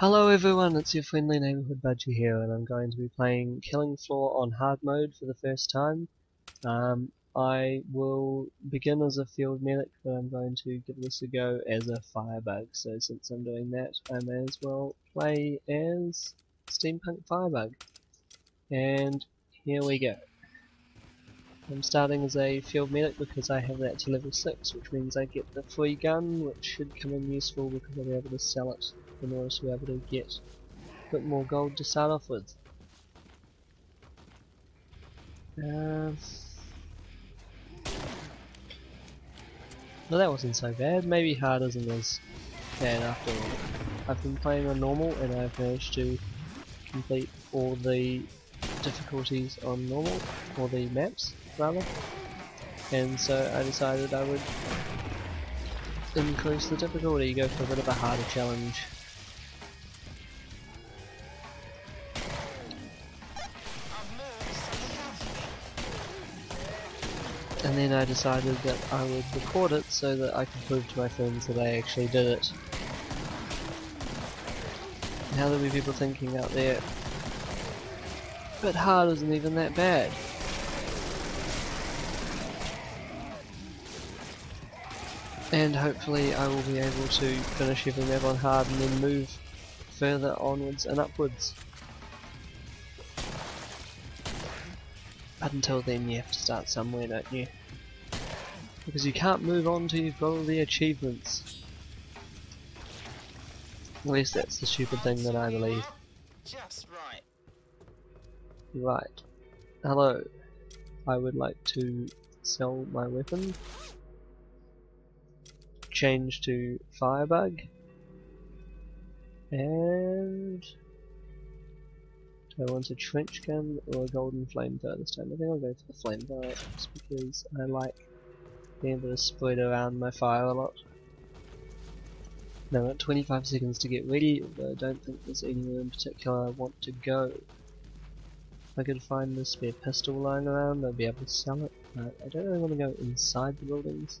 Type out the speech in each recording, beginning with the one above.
Hello everyone, it's your friendly neighborhood budgie here and I'm going to be playing Killing Floor on hard mode for the first time. Um, I will begin as a field medic but I'm going to give this a go as a firebug so since I'm doing that I may as well play as Steampunk Firebug. And here we go. I'm starting as a field medic because I have that to level 6 which means I get the free gun which should come in useful because I'll be able to sell it in order to be able to get a bit more gold to start off with. Um, well that wasn't so bad, maybe hard isn't as bad after all. I've been playing on normal and I've managed to complete all the difficulties on normal, or the maps rather, and so I decided I would increase the difficulty, go for a bit of a harder challenge. Then I decided that I would record it so that I could prove to my friends that I actually did it. Now there'll be people thinking out there, but hard isn't even that bad. And hopefully I will be able to finish every map on hard and then move further onwards and upwards. But until then you have to start somewhere, don't you? Because you can't move on till you've got all the achievements. At least that's the stupid thing that I believe. Just right. Right. Hello. I would like to sell my weapon. Change to Firebug. And... Do I want a trench gun or a golden flamethrower this time? I think I'll go for the flamethrower just because I like being able to spread around my fire a lot. Now I've got 25 seconds to get ready, although I don't think there's anywhere in particular I want to go. If I could find a spare pistol lying around, I'd be able to sell it, but I don't really want to go inside the buildings.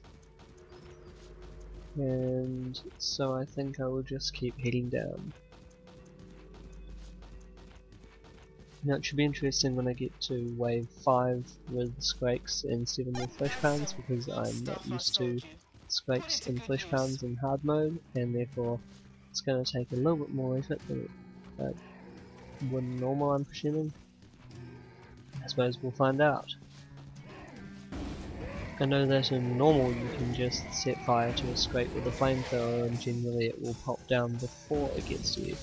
And so I think I will just keep heading down. Now it should be interesting when I get to wave 5 with Scrakes and 7 with Flesh Pounds because I'm not used to Scrakes and Flesh Pounds in hard mode and therefore it's going to take a little bit more effort than it uh, would normal I'm presuming. I suppose we'll find out. I know that in normal you can just set fire to a scrake with a flamethrower and generally it will pop down before it gets to you.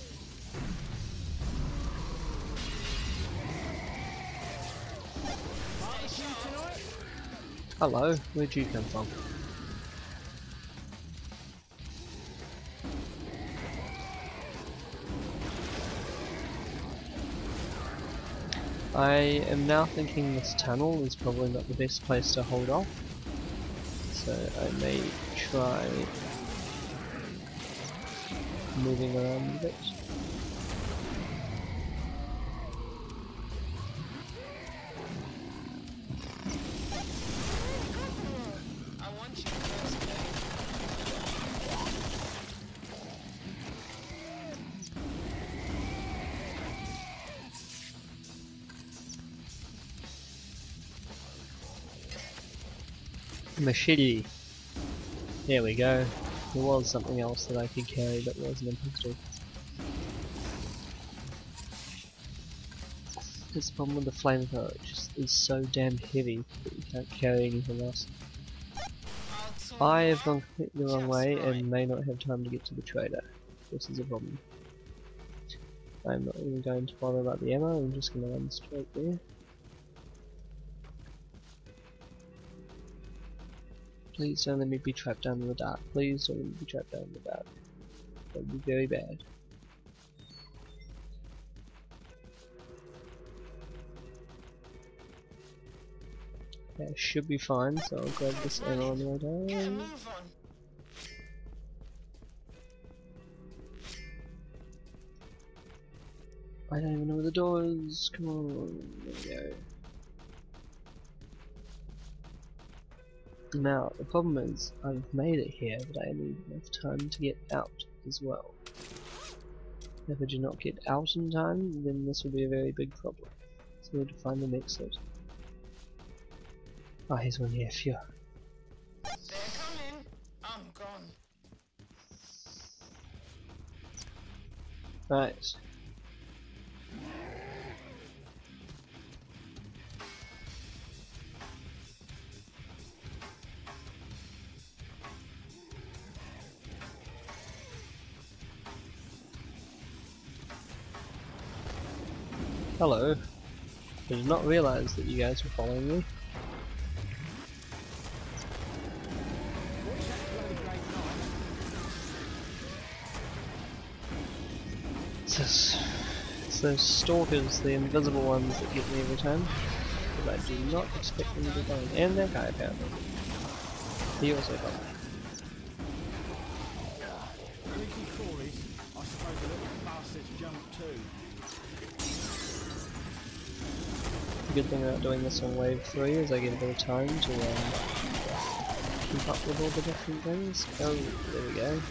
Hello, where'd you come from? I am now thinking this tunnel is probably not the best place to hold off, so I may try moving around a bit. Machete. There we go. There was something else that I could carry that wasn't a pistol. The problem with the flamethrower, it just is so damn heavy that you can't carry anything else. I have gone completely the wrong way and may not have time to get to the trader. This is a problem. I'm not even going to bother about the ammo, I'm just going to run straight there. Please don't let me be trapped down in the dark. Please don't let me be trapped down in the dark. That would be very bad. That should be fine, so I'll grab this ammo on the way down. Get move on. I don't even know where the door is. Come on, there we go. Now, the problem is, I've made it here, but I need enough time to get out as well. If I do not get out in time, then this will be a very big problem. So we need to find an exit. Ah, oh, here's one here, phew. They're coming. I'm gone. Right. Hello. I did not realize that you guys were following me. It's, this, it's those stalkers, the invisible ones that get me every time. But I do not expect them to die. And that guy apparently. He also got me. I suppose the little jumped too. The good thing about doing this on wave 3 is I get a bit of time to um, keep up with all the different things. Oh, there we go.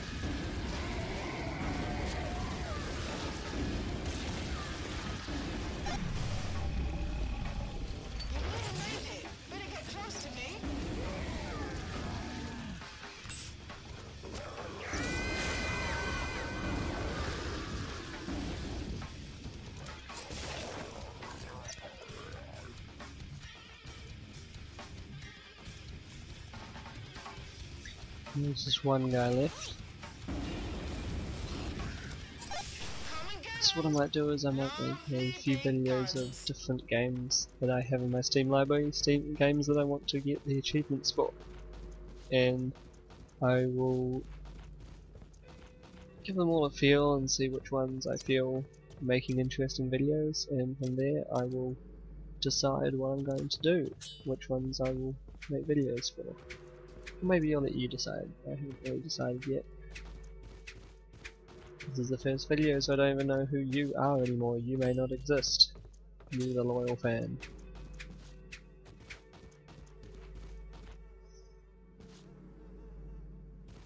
There's just one guy left. So what I might do is I might make a few videos of different games that I have in my Steam library, Steam games that I want to get the achievements for. And I will give them all a feel and see which ones I feel making interesting videos and from there I will decide what I'm going to do, which ones I will make videos for. Maybe I'll let you decide, I haven't really decided yet. This is the first video, so I don't even know who you are anymore. You may not exist. You're the loyal fan.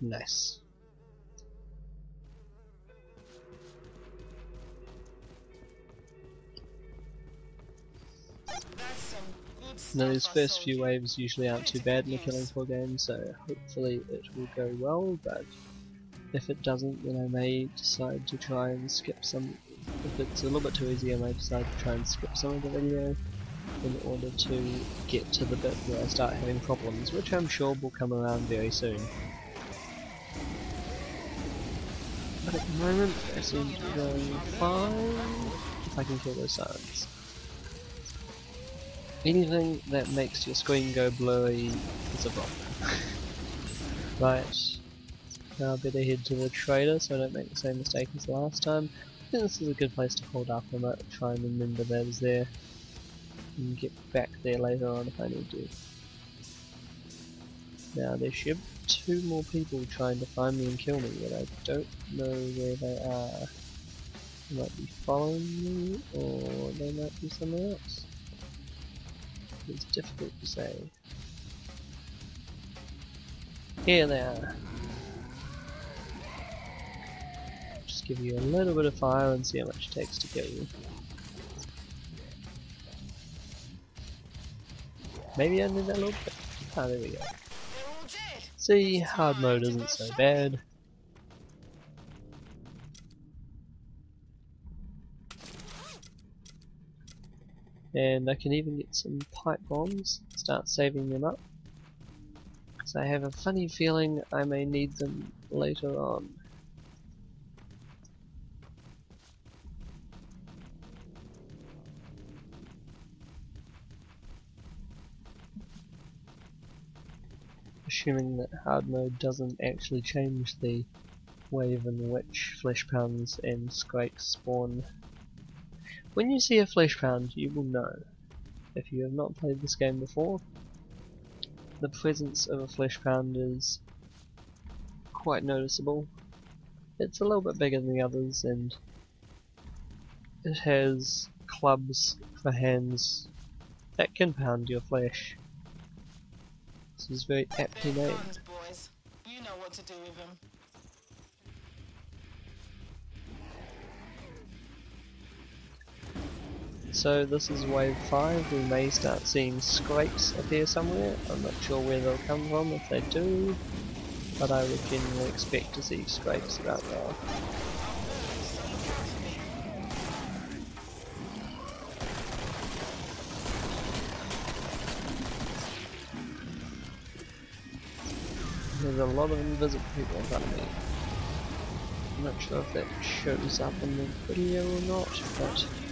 Nice. That's some these first few waves usually aren't too bad in the Killing Floor game, so hopefully it will go well, but if it doesn't then I may decide to try and skip some if it's a little bit too easy I may decide to try and skip some of the video in order to get to the bit where I start having problems, which I'm sure will come around very soon. But at the moment I seem to be fine if I can kill those sirens. Anything that makes your screen go blurry is a problem. right. Now I better head to the trader so I don't make the same mistake as last time. I think this is a good place to hold up. I might try and remember that is there. And get back there later on if I need to. Now there should be two more people trying to find me and kill me, but I don't know where they are. They might be following me, or they might be somewhere else. It's difficult to say. Here they are. Just give you a little bit of fire and see how much it takes to kill you. Maybe I need that little bit. Ah, there we go. They're all dead. See, hard mode isn't so bad. And I can even get some pipe bombs, start saving them up. Because I have a funny feeling I may need them later on. Assuming that hard mode doesn't actually change the wave in which flesh pounds and scrakes spawn. When you see a flesh pound, you will know. If you have not played this game before, the presence of a flesh pound is quite noticeable. It's a little bit bigger than the others and it has clubs for hands that can pound your flesh. This is very aptly named. You know so this is wave 5, we may start seeing scrakes appear somewhere, I'm not sure where they'll come from if they do, but I would generally expect to see scrakes about there. There's a lot of invisible people in front of me. I'm not sure if that shows up in the video or not, but?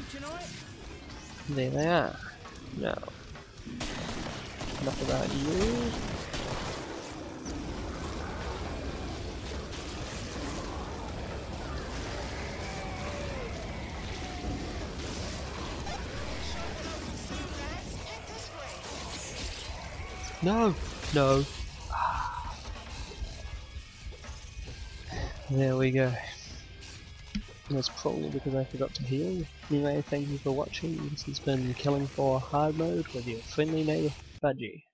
There they are. Now, enough about you. No, no. There we go. That's probably because I forgot to heal. Anyway, thank you for watching. This has been Killing Floor Hard Mode with your friendly neighbor Budgie.